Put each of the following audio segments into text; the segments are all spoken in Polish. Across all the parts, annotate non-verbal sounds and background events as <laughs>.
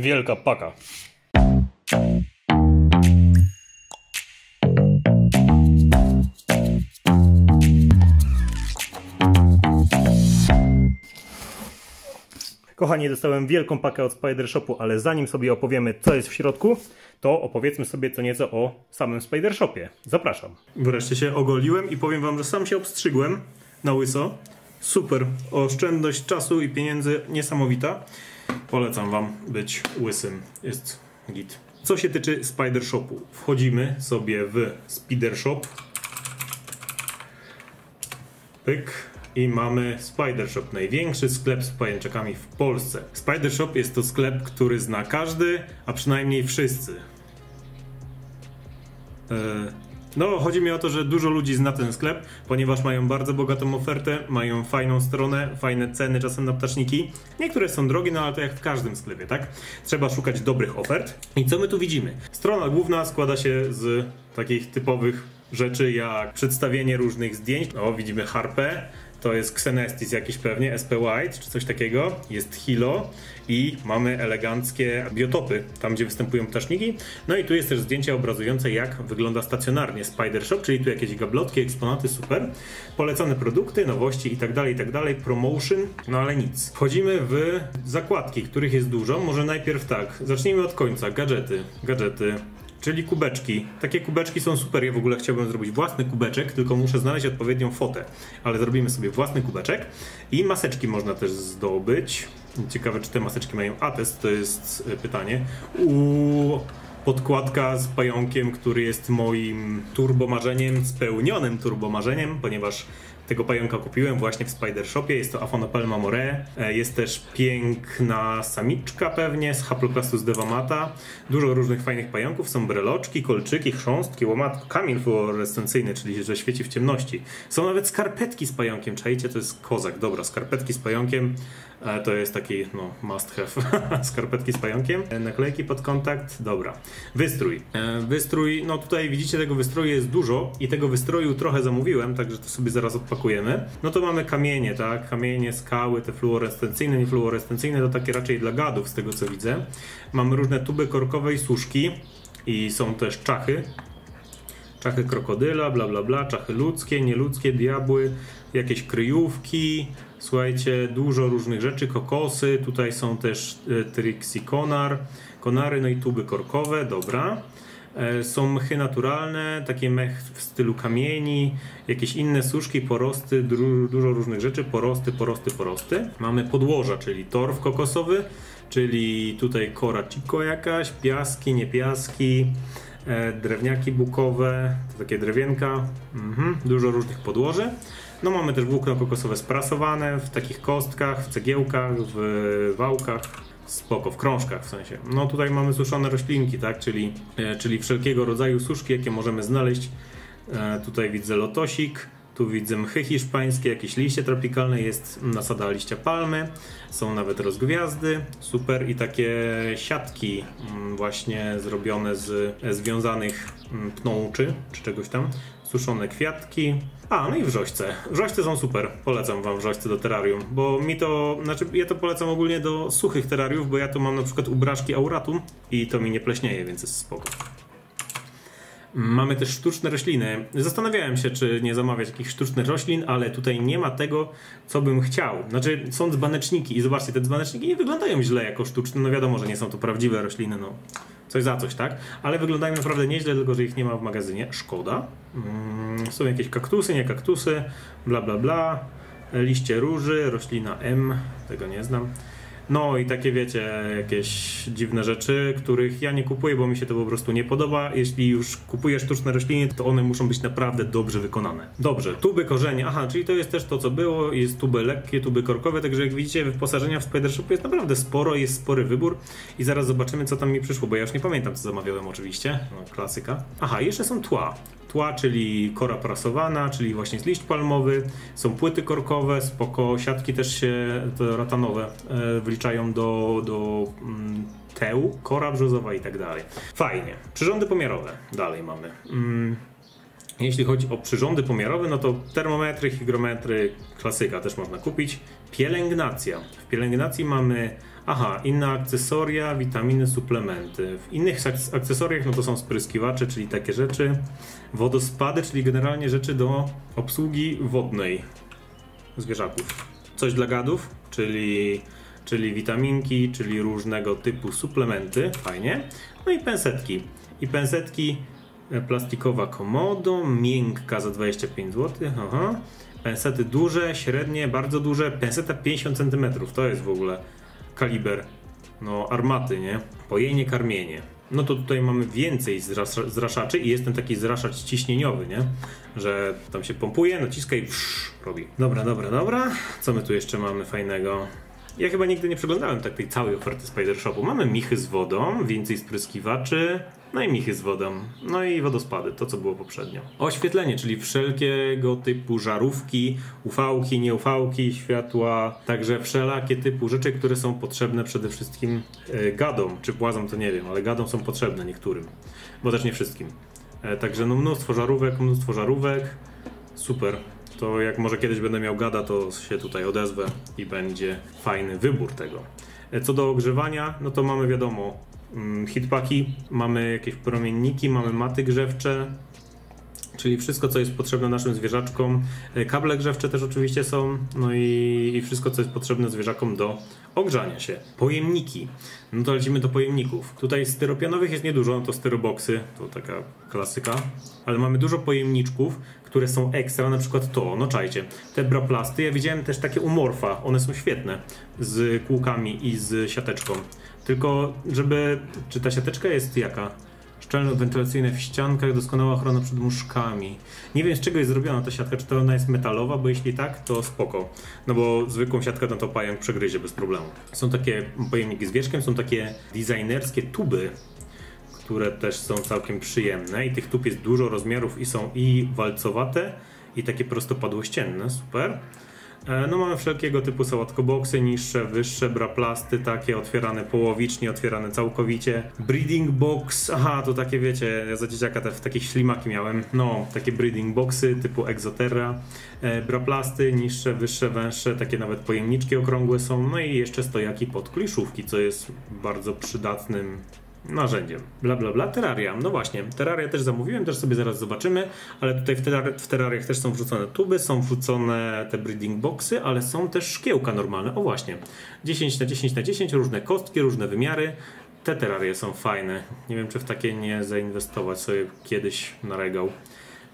Wielka paka. Kochani, dostałem wielką pakę od Spider Shopu, ale zanim sobie opowiemy, co jest w środku, to opowiedzmy sobie co nieco o samym Spider Shopie. Zapraszam. Wreszcie się ogoliłem i powiem wam, że sam się obstrzygłem na łyso. Super. Oszczędność czasu i pieniędzy niesamowita. Polecam wam być łysym. Jest git. Co się tyczy Spider Shopu, wchodzimy sobie w Spider Shop. Pyk. I mamy Spider Shop, największy sklep z pajęczakami w Polsce. Spider Shop jest to sklep, który zna każdy, a przynajmniej wszyscy. Eee, no, chodzi mi o to, że dużo ludzi zna ten sklep, ponieważ mają bardzo bogatą ofertę, mają fajną stronę, fajne ceny czasem na ptaszniki. Niektóre są drogie, no ale to jak w każdym sklepie, tak? Trzeba szukać dobrych ofert. I co my tu widzimy? Strona główna składa się z takich typowych rzeczy jak przedstawienie różnych zdjęć. O, widzimy harpę, to jest Xenestis jakiś pewnie, SP White czy coś takiego, jest Hilo i mamy eleganckie biotopy, tam gdzie występują ptaszniki. No i tu jest też zdjęcie obrazujące jak wygląda stacjonarnie Spider Shop, czyli tu jakieś gablotki, eksponaty, super. Polecane produkty, nowości i tak dalej, i tak promotion, no ale nic. Wchodzimy w zakładki, których jest dużo. Może najpierw tak, zacznijmy od końca, gadżety, gadżety. Czyli kubeczki. Takie kubeczki są super. Ja w ogóle chciałbym zrobić własny kubeczek, tylko muszę znaleźć odpowiednią fotę. Ale zrobimy sobie własny kubeczek. I maseczki można też zdobyć. Ciekawe, czy te maseczki mają atest, to jest pytanie. Uuu, podkładka z pająkiem, który jest moim turbomarzeniem, spełnionym turbomarzeniem, ponieważ tego pająka kupiłem właśnie w Spider Shopie. Jest to Aphonopelma more. Jest też piękna samiczka pewnie z Haploplastus devamata. Dużo różnych fajnych pająków. Są breloczki, kolczyki, chrząstki, łomat, kamień fluorescencyjny, czyli że świeci w ciemności. Są nawet skarpetki z pająkiem. Czajcie, to jest kozak. Dobra, skarpetki z pająkiem. E, to jest taki no, must have. <laughs> Skarpetki z pająkiem. E, naklejki pod kontakt. Dobra. Wystrój. E, wystrój, no tutaj widzicie tego wystroju jest dużo i tego wystroju trochę zamówiłem, także to sobie zaraz odpakujemy. No to mamy kamienie, tak? Kamienie, skały, te fluorescencyjne, niefluorescencyjne to takie raczej dla gadów z tego co widzę. Mamy różne tuby korkowe i suszki i są też czachy. Czachy krokodyla, bla bla bla, czachy ludzkie, nieludzkie, diabły, jakieś kryjówki, Słuchajcie, dużo różnych rzeczy, kokosy, tutaj są też e, Trixie Konar, konary, no i tuby korkowe, dobra. E, są mchy naturalne, takie mech w stylu kamieni, jakieś inne suszki, porosty, dużo różnych rzeczy, porosty, porosty, porosty. Mamy podłoża, czyli torf kokosowy, czyli tutaj kora chico jakaś, piaski, niepiaski, e, drewniaki bukowe, to takie drewienka, mhm, dużo różnych podłoży. No mamy też włókno kokosowe sprasowane w takich kostkach, w cegiełkach, w wałkach. Spoko, w krążkach w sensie. No tutaj mamy suszone roślinki, tak, czyli, e, czyli wszelkiego rodzaju suszki, jakie możemy znaleźć. E, tutaj widzę lotosik, tu widzę mchy hiszpańskie, jakieś liście tropikalne, jest nasada liścia palmy, są nawet rozgwiazdy, super i takie siatki mm, właśnie zrobione z związanych mm, pnączy czy czegoś tam, suszone kwiatki. A, no i wrzośce. Wrzośce są super. Polecam wam wrzośce do terrarium, bo mi to, znaczy ja to polecam ogólnie do suchych terrariów, bo ja tu mam na przykład ubraszki auratum i to mi nie pleśnieje, więc jest spoko. Mamy też sztuczne rośliny. Zastanawiałem się, czy nie zamawiać jakichś sztucznych roślin, ale tutaj nie ma tego, co bym chciał. Znaczy, są dzbaneczniki i zobaczcie, te dzbaneczniki nie wyglądają źle jako sztuczne. No wiadomo, że nie są to prawdziwe rośliny, no coś za coś, tak? Ale wyglądają naprawdę nieźle, tylko że ich nie ma w magazynie. Szkoda. Mm, są jakieś kaktusy, nie kaktusy, bla bla bla. Liście róży, roślina M, tego nie znam. No i takie wiecie, jakieś dziwne rzeczy, których ja nie kupuję, bo mi się to po prostu nie podoba. Jeśli już kupujesz sztuczne rośliny, to one muszą być naprawdę dobrze wykonane. Dobrze, tuby korzenie, aha, czyli to jest też to, co było, jest tuby lekkie, tuby korkowe, także jak widzicie, wyposażenia w Spider Shop jest naprawdę sporo, jest spory wybór i zaraz zobaczymy, co tam mi przyszło, bo ja już nie pamiętam, co zamawiałem oczywiście, no, klasyka. Aha, jeszcze są tła tła, czyli kora prasowana, czyli właśnie liść palmowy, są płyty korkowe, spoko, siatki też się ratanowe e, wliczają do, do mm, teł, kora brzozowa i tak dalej. Fajnie. Przyrządy pomiarowe dalej mamy. Mm. Jeśli chodzi o przyrządy pomiarowe, no to termometry, hygrometry, klasyka też można kupić. Pielęgnacja. W pielęgnacji mamy, aha, inne akcesoria, witaminy, suplementy. W innych ak- akcesoriach, no to są spryskiwacze, czyli takie rzeczy. Wodospady, czyli generalnie rzeczy do obsługi wodnej zwierzaków. Coś dla gadów, czyli, czyli witaminki, czyli różnego typu suplementy, fajnie. No i pensetki. I pensetki e, plastikowa komodo, miękka za 25 zł. Aha. Pensety duże, średnie, bardzo duże. Penseta 50 cm, to jest w ogóle kaliber no, armaty, nie? Pojenie, karmienie. No to tutaj mamy więcej zras- zraszaczy i jest ten taki zraszacz ciśnieniowy, nie? Że tam się pompuje, naciska i psz, robi. Dobra, dobra, dobra. Co my tu jeszcze mamy fajnego? Ja chyba nigdy nie przeglądałem tak tej całej oferty Spider Shopu. Mamy michy z wodą, więcej spryskiwaczy, no i michy z wodą, no i wodospady, to co było poprzednio. Oświetlenie, czyli wszelkiego typu żarówki, ufałki, nieufałki, światła, także wszelakie typu rzeczy, które są potrzebne przede wszystkim e, gadom, czy płazom to nie wiem, ale gadom są potrzebne niektórym, bo też nie wszystkim. E, Także no mnóstwo żarówek, mnóstwo żarówek, super. To jak może kiedyś będę miał gada, to się tutaj odezwę i będzie fajny wybór tego. E, Co do ogrzewania, no to mamy wiadomo mm, hitpaki, mamy jakieś promienniki, mamy maty grzewcze, czyli wszystko, co jest potrzebne naszym zwierzaczkom. E, Kable grzewcze też oczywiście są, no i, i wszystko, co jest potrzebne zwierzakom do ogrzania się. Pojemniki. No to lecimy do pojemników. Tutaj styropianowych jest niedużo, no to styroboksy, to taka klasyka, ale mamy dużo pojemniczków, które są ekstra, na przykład to, no czajcie, te braplasty, ja widziałem też takie umorfa, one są świetne, z kółkami i z siateczką. Tylko, żeby, czy ta siateczka jest jaka? Szczelno-wentylacyjne w ściankach, doskonała ochrona przed muszkami. Nie wiem z czego jest zrobiona ta siatka, czy to ona jest metalowa, bo jeśli tak, to spoko. No bo zwykłą siatkę no to pająk przegryzie bez problemu. Są takie pojemniki z wierzchem, są takie designerskie tuby, które też są całkiem przyjemne i tych tub jest dużo rozmiarów i są i walcowate i takie prostopadłościenne, super. E, No mamy wszelkiego typu sałatkoboksy, niższe, wyższe, braplasty, takie otwierane połowicznie, otwierane całkowicie. Breeding box, aha, to takie wiecie, ja za dzieciaka te, takie ślimaki miałem, no, takie breeding boxy typu Exoterra. E, Braplasty, niższe, wyższe, węższe, takie nawet pojemniczki okrągłe są, no i jeszcze stojaki pod kliszówki, co jest bardzo przydatnym narzędziem. Bla bla bla, terraria. No właśnie, terraria też zamówiłem, też sobie zaraz zobaczymy, ale tutaj w, terrar- w terrariach też są wrzucone tuby, są wrzucone te breeding boxy, ale są też szkiełka normalne. O właśnie, 10 na 10 na 10, różne kostki, różne wymiary. Te terrarie są fajne. Nie wiem, czy w takie nie zainwestować sobie kiedyś na regał.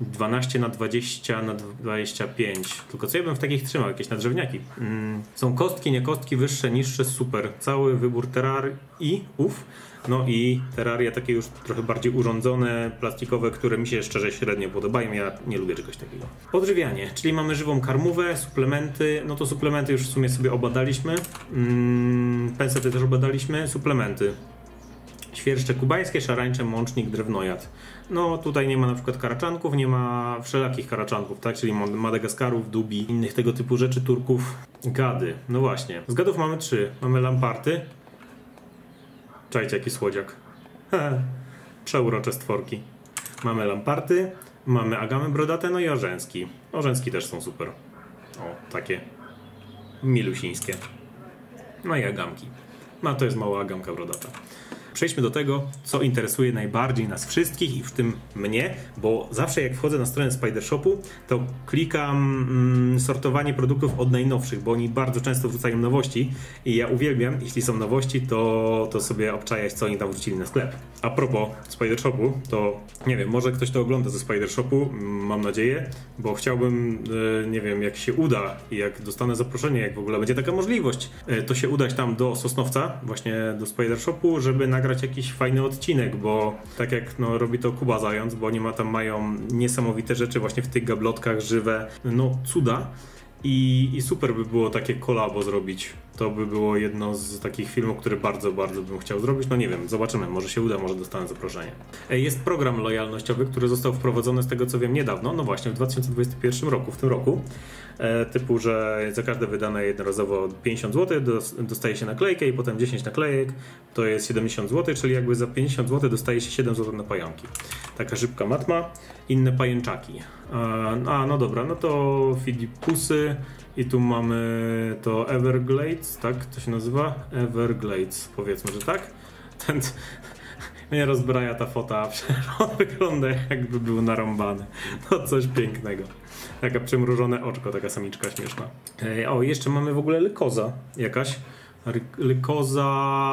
12 na 20 na 25. Tylko co ja bym w takich trzymał? Jakieś nadrzewniaki. Mm, są kostki, nie kostki, wyższe, niższe, super. Cały wybór terrar i ów. No i terraria takie już trochę bardziej urządzone, plastikowe, które mi się szczerze średnio podobają. Ja nie lubię czegoś takiego. Podżywianie, czyli mamy żywą karmówę, suplementy. No to suplementy już w sumie sobie obadaliśmy. Mm, pensety też obadaliśmy. Suplementy. Świerszcze kubańskie, szarańcze, mącznik, drewnojad. No tutaj nie ma na przykład karaczanków, nie ma wszelakich karaczanków, tak? Czyli ma- Madagaskarów, dubi, innych tego typu rzeczy, turków. Gady, no właśnie. Z gadów mamy trzy. Mamy lamparty. Czajcie, jaki słodziak. Przeurocze stworki. Mamy lamparty, mamy agamy brodate, no i orzęski. Orzęski też są super. O, takie milusińskie. No i agamki. No to jest mała agamka brodata. Przejdźmy do tego, co interesuje najbardziej nas wszystkich i w tym mnie, bo zawsze jak wchodzę na stronę Spider Shopu, to klikam mm, sortowanie produktów od najnowszych, bo oni bardzo często wrzucają nowości i ja uwielbiam, jeśli są nowości, to, to sobie obczajać, co oni tam wrzucili na sklep. A propos Spider Shopu, to nie wiem, może ktoś to ogląda ze Spider Shopu, mm, mam nadzieję, bo chciałbym, e, nie wiem, jak się uda i jak dostanę zaproszenie, jak w ogóle będzie taka możliwość, e, to się udać tam do Sosnowca, właśnie do Spider Shopu, żeby nagrać jakiś fajny odcinek, bo tak jak no, robi to Kuba Zając, bo oni ma, tam mają niesamowite rzeczy właśnie w tych gablotkach, żywe, no cuda. I, I super by było takie kolabo zrobić to by było jedno z takich filmów, które bardzo, bardzo bym chciał zrobić. No nie wiem, zobaczymy, może się uda, może dostanę zaproszenie. E, Jest program lojalnościowy, który został wprowadzony z tego co wiem niedawno, no właśnie w 2021 roku, w tym roku. E, typu, że za każde wydane jednorazowo 50 zł dos- dostaje się naklejkę i potem 10 naklejek to jest 70 zł, czyli jakby za 50 zł dostaje się 7 zł na pająki. Taka szybka matma. Inne pajęczaki. E, A, no dobra, no to Filipusy i tu mamy to Everglades, tak to się nazywa? Everglades, powiedzmy, że tak. Ten, <laughs> mnie rozbraja ta fota, <laughs> on wygląda jakby był narąbany. No coś pięknego. Taka przymrużone oczko, taka samiczka śmieszna. O, jeszcze mamy w ogóle lykoza jakaś. Lykoza,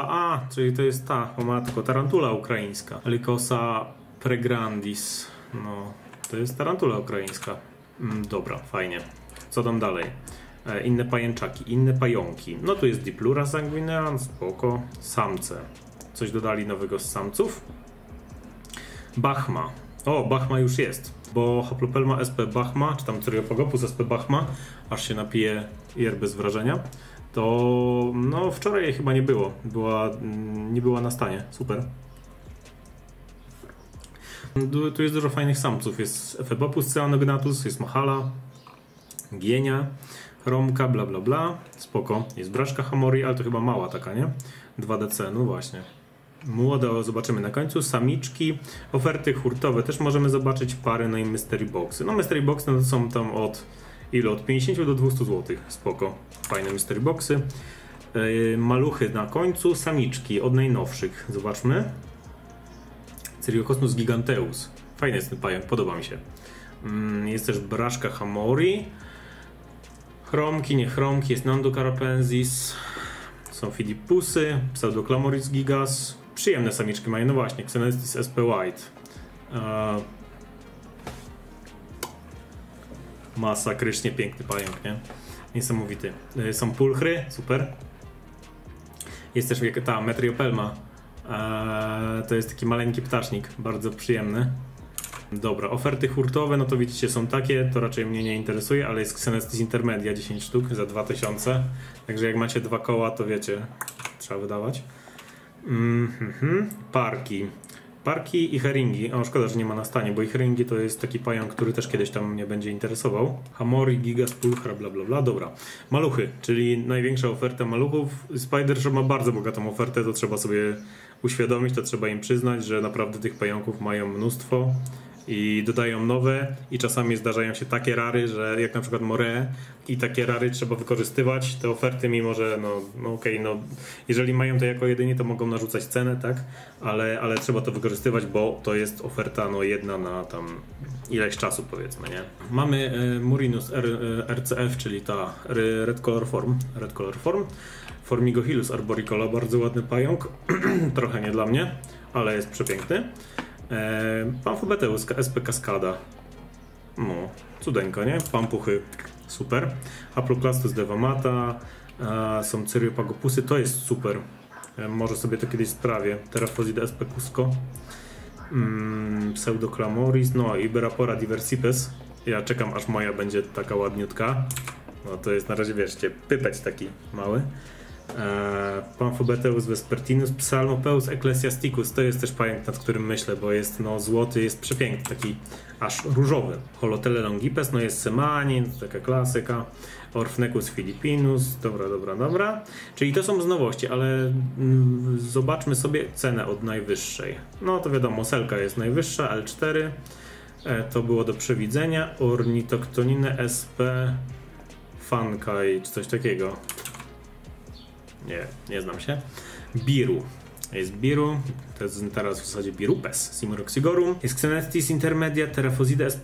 a, czyli to jest ta, o matko, tarantula ukraińska. Lykosa pregrandis, no, to jest tarantula ukraińska. Mm, dobra, fajnie. Co tam dalej? E, inne pajęczaki, inne pająki. No tu jest Diplura sanguinean, spoko. Samce. Coś dodali nowego z samców? Bachma. O, Bachma już jest, bo Haplopelma SP Bachma, czy tam Cyriopagopus SP Bachma, aż się napije jer bez wrażenia, to no wczoraj jej chyba nie było. Była, mm, nie była na stanie. Super. Tu- jest dużo fajnych samców. Jest Ephebopus Ceanognatus, jest Mahala, Gienia, Romka, bla bla bla. Spoko. Jest Braszka Hamori, ale to chyba mała taka, nie? 2DC, no właśnie. Młode zobaczymy na końcu. Samiczki, oferty hurtowe. Też możemy zobaczyć pary na mystery boxy. No mystery boxy no to są tam od ile? Od 50 do 200 zł. Spoko. Fajne mystery boxy. Yy, maluchy na końcu. Samiczki od najnowszych. Zobaczmy. Cyriocosmus giganteus. Fajny jest ten pająk, podoba mi się. Mm, Jest też Braszka Hamori. Chromki, nie chromki, jest Nando Carapensis. Są Filipusy, Pseudoclamoris gigas. Przyjemne samiczki mają, no właśnie, Xenestis sp white. Eee, Masakrycznie piękny pająk, nie? Niesamowity. E, Są pulchry, super. Jest też ta Metriopelma. Eee, to jest taki maleńki ptasznik, bardzo przyjemny. Dobra, oferty hurtowe, no to widzicie, są takie, to raczej mnie nie interesuje, ale jest Xenestis Intermedia 10 sztuk za 2000. Także jak macie dwa koła, to wiecie, trzeba wydawać. Mhm. Parki. Parki i heringi. O, szkoda, że nie ma na stanie, bo i heringi to jest taki pająk, który też kiedyś tam mnie będzie interesował. Hamori, Gigas, Pulchra, bla bla bla. Dobra. Maluchy, czyli największa oferta maluchów. Spider ma bardzo bogatą ofertę, to trzeba sobie uświadomić, to trzeba im przyznać, że naprawdę tych pająków mają mnóstwo i dodają nowe i czasami zdarzają się takie rary, że jak na przykład More i takie rary trzeba wykorzystywać te oferty, mimo że no, no okej, no jeżeli mają to jako jedynie, to mogą narzucać cenę, tak, ale, ale trzeba to wykorzystywać, bo to jest oferta no jedna na tam ileś czasu powiedzmy, nie. Mamy e, Murinus R, e, RCF, czyli ta Red Color Form, Red Color Form, Formigohilus arboricola, bardzo ładny pająk, <clears throat> trochę nie dla mnie, ale jest przepiękny. E, Pamfobeteus SP Cascada. No, cudeńko, nie? Pampuchy, super. Haploclastus devamata, e, są Cyriopagopusy, to jest super. E, może sobie to kiedyś sprawię. Terafozida SP Cusco. Mm, Pseudoclamoris, no i Berapora diversipes. Ja czekam aż moja będzie taka ładniutka. No to jest na razie, wieszcie, pypeć taki mały. E, Pamfobeteus vespertinus, Psalmopeus ecclesiasticus. To jest też pająk, nad którym myślę, bo jest no złoty, jest przepiękny, taki aż różowy. Holotele longipes, no jest semanin, taka klasyka. Orfnecus filipinus, dobra, dobra, dobra. Czyli to są z nowości, ale mm, zobaczmy sobie cenę od najwyższej. No to wiadomo, selka jest najwyższa, L4. E, to było do przewidzenia. Ornitoktoninę SP Fankaj, czy coś takiego. Nie, nie znam się. Biru. Jest Biru, to jest teraz w zasadzie Birupes, Simuroxigorum. Jest Xenestis Intermedia, Terafozida SP...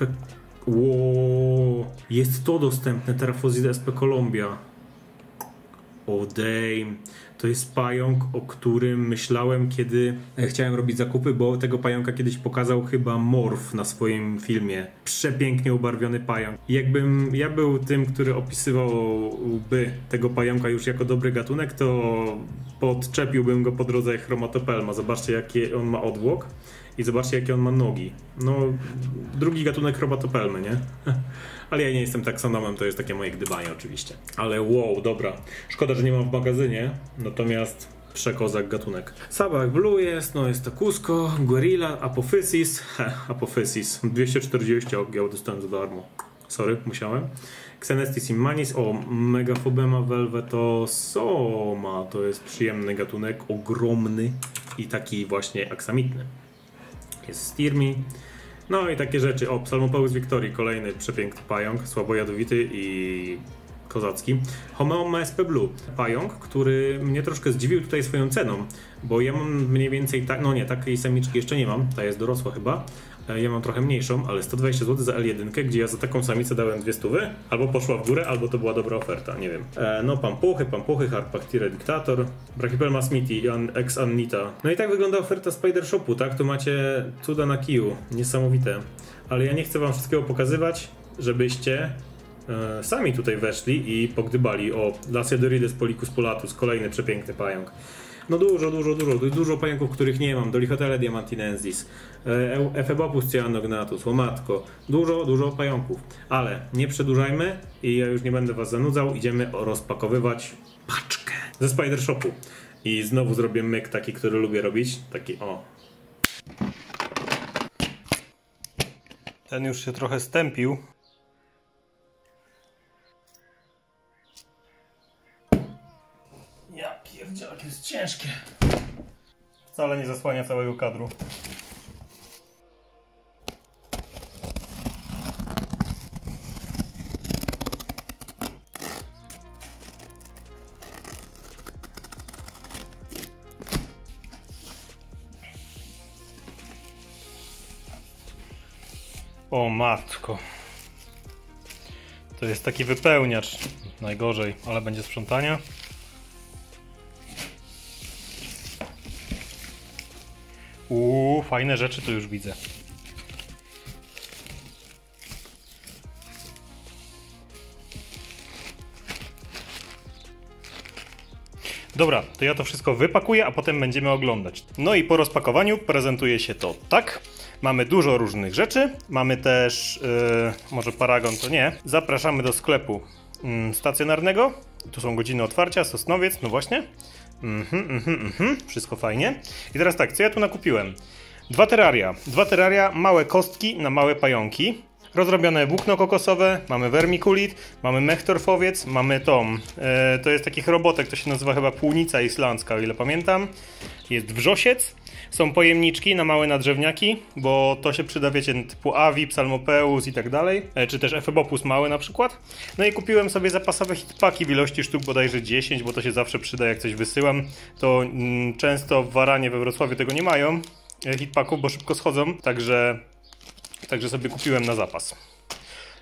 Ło, jest to dostępne, Terafozida SP Columbia. O damn. To jest pająk, o którym myślałem, kiedy e, chciałem robić zakupy, bo tego pająka kiedyś pokazał chyba Morf na swoim filmie. Przepięknie ubarwiony pająk. Jakbym ja był tym, który opisywałby tego pająka już jako dobry gatunek, to podczepiłbym go pod rodzaj chromatopelma. Zobaczcie, jaki on ma odwłok i zobaczcie, jakie on ma nogi. No, drugi gatunek chromatopelmy, nie? <laughs> ale ja nie jestem taksonomem, to jest takie moje gdybanie oczywiście. Ale wow, dobra. Szkoda, że nie mam w magazynie, natomiast przekozak gatunek. Sabak Blue jest, no jest to Cusco, Gorilla, Apophysis, he, Apophysis, 240 ogieł dostałem za darmo. Sorry, musiałem. Xenestis immanis, o, Megaphobema velvetosoma, to jest przyjemny gatunek, ogromny i taki właśnie aksamitny. Jest Stirmi, no i takie rzeczy. O, Psalmopeus Victorii, kolejny przepiękny pająk, słabo jadowity i kozacki. Homeoma SP Blue, pająk, który mnie troszkę zdziwił tutaj swoją ceną, bo ja mam mniej więcej, tak, no nie, takiej samiczki jeszcze nie mam, ta jest dorosła chyba, ja mam trochę mniejszą, ale 120 zł za L1, gdzie ja za taką samicę dałem dwie stówy, albo poszła w górę, albo to była dobra oferta, nie wiem. E, no pampuchy, pampuchy, Harpactire Dictator, Brachypelma smithy i ex Annita. No i tak wygląda oferta Spider Shopu, tak? Tu macie cuda na kiju, niesamowite. Ale ja nie chcę wam wszystkiego pokazywać, żebyście e, sami tutaj weszli i pogdybali o Lasiodorides policus polatus, kolejny przepiękny pająk. No dużo, dużo, dużo, dużo pająków, których nie mam. Dolichotele diamantinensis, Ephebopus cyanognatus, łomatko. Dużo, dużo pająków. Ale nie przedłużajmy i ja już nie będę was zanudzał. Idziemy rozpakowywać paczkę ze Spider Shopu. I znowu zrobię myk taki, który lubię robić. Taki o. Ten już się trochę stępił. Ciężkie. Wcale nie zasłania całego kadru. O matko. To jest taki wypełniacz. Najgorzej, ale będzie sprzątania. Uuu, fajne rzeczy tu już widzę. Dobra, to ja to wszystko wypakuję, a potem będziemy oglądać. No i po rozpakowaniu prezentuje się to tak. Mamy dużo różnych rzeczy. Mamy też, yy, może paragon to nie. Zapraszamy do sklepu yy, stacjonarnego. Tu są godziny otwarcia, Sosnowiec, no właśnie. Mhm, mhm, mhm, wszystko fajnie. I teraz tak, co ja tu nakupiłem? Dwa teraria. Dwa teraria, małe kostki na małe pająki. Rozrobione włókno kokosowe, mamy vermiculit, mamy mechtorfowiec, mamy tom. E, to jest taki chrobotek, to się nazywa chyba płunica islandzka, o ile pamiętam. Jest wrzosiec, są pojemniczki na małe nadrzewniaki, bo to się przyda, wiecie, typu Avi, Psalmopeus i tak dalej, e, czy też Ephebopus mały na przykład. No i kupiłem sobie zapasowe hitpaki w ilości sztuk bodajże 10, bo to się zawsze przyda, jak coś wysyłam. To mm, często w Waranie we Wrocławiu tego nie mają, e, hitpaków, bo szybko schodzą, także, także sobie kupiłem na zapas.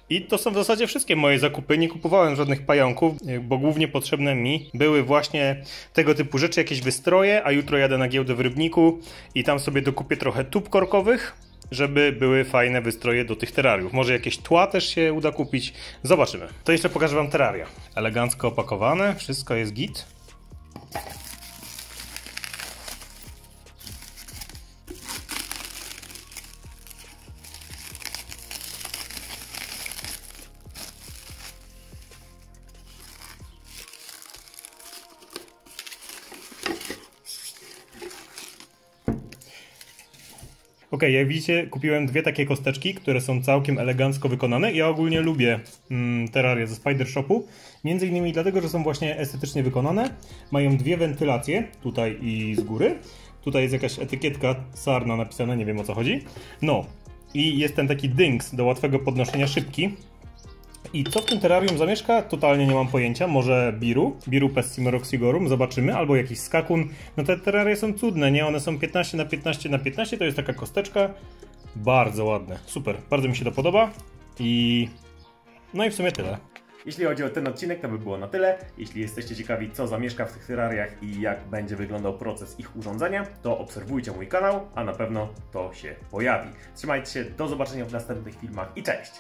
I to są w zasadzie wszystkie moje zakupy. Nie kupowałem żadnych pająków, bo głównie potrzebne mi były właśnie tego typu rzeczy, jakieś wystroje, a jutro jadę na giełdę w Rybniku i tam sobie dokupię trochę tub korkowych, żeby były fajne wystroje do tych terrariów. Może jakieś tła też się uda kupić. Zobaczymy. To jeszcze pokażę Wam terraria. Elegancko opakowane, wszystko jest git. Jak widzicie, kupiłem dwie takie kosteczki, które są całkiem elegancko wykonane. Ja ogólnie lubię mm, terraria ze Spider Shopu, między innymi dlatego, że są właśnie estetycznie wykonane. Mają dwie wentylacje, tutaj i z góry. Tutaj jest jakaś etykietka sarna napisana, nie wiem o co chodzi. No, i jest ten taki dynks do łatwego podnoszenia szybki. I co w tym terrarium zamieszka? Totalnie nie mam pojęcia. Może biru, biru pessimior oxygorum, zobaczymy, albo jakiś skakun. No te terraria są cudne, nie? One są 15 na 15 na 15 to jest taka kosteczka. Bardzo ładne, super, bardzo mi się to podoba. I no i w sumie tyle. Jeśli chodzi o ten odcinek, to by było na tyle. Jeśli jesteście ciekawi, co zamieszka w tych terrariach i jak będzie wyglądał proces ich urządzenia, to obserwujcie mój kanał, a na pewno to się pojawi. Trzymajcie się, do zobaczenia w następnych filmach i cześć!